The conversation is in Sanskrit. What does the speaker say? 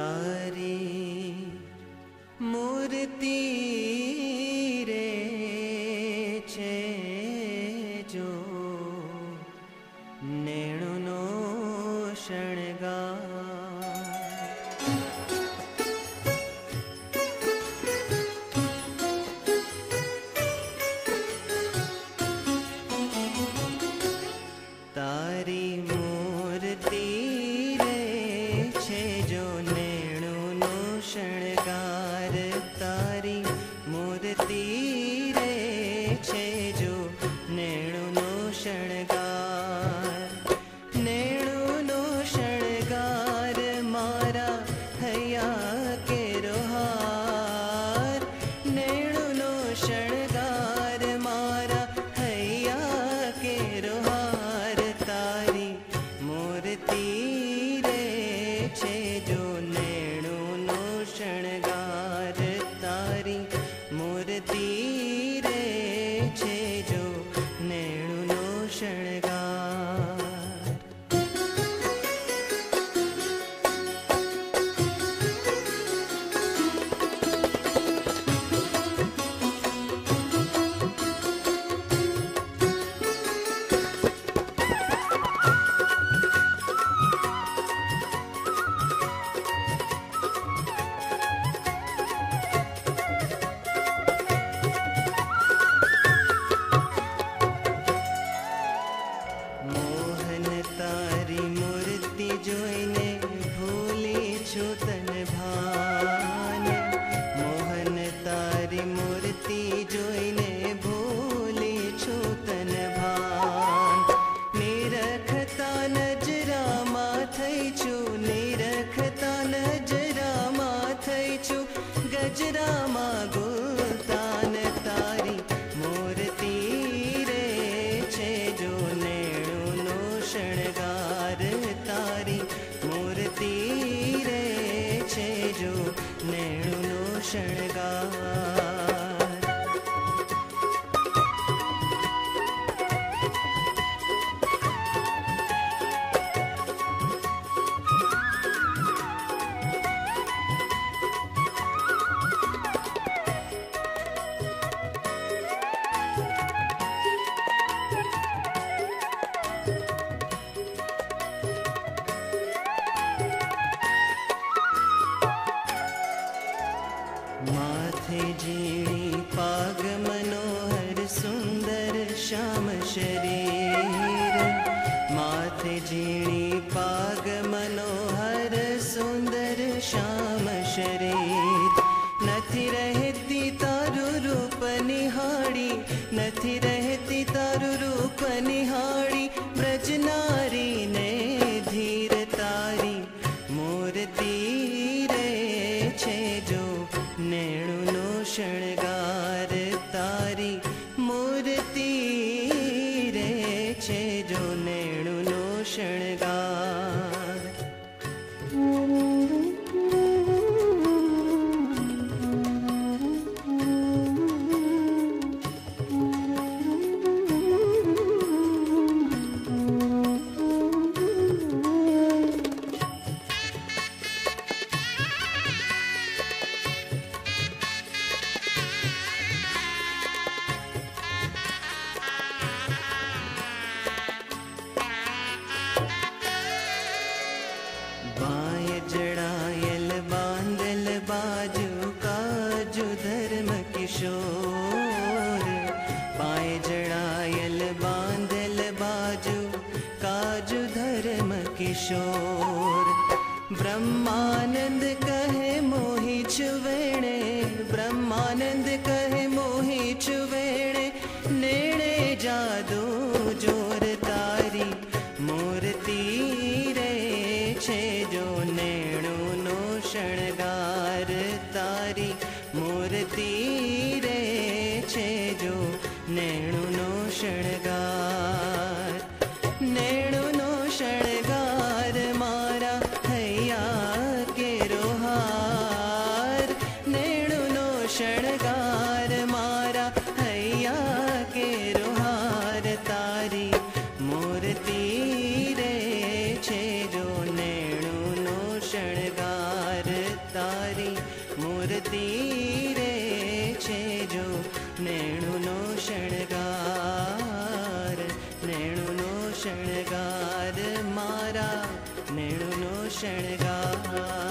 प्यारी मूर्ति रे छे जो नेणु नो शण करती join नै शणगा माथे जीणी पाग मनोहर सुन्दर श्याम शरीर। माथे जीणी पाग मनोहर सुन्दर श्याम शरीर। किशोर। ब्रह्मानन्द कहे मोहिचवेणे ब्रह्मानन्द कहे मोहिच चुवेणे नेणे जादू जोर तारी मूर्ति रे छे जो नेणो नो शणगार तारी। मूर्ति તારી મૂર્તિ રે છે જો નેણુનો શણગાર નેણુનો શણગાર મારા નેણુનો શણગાર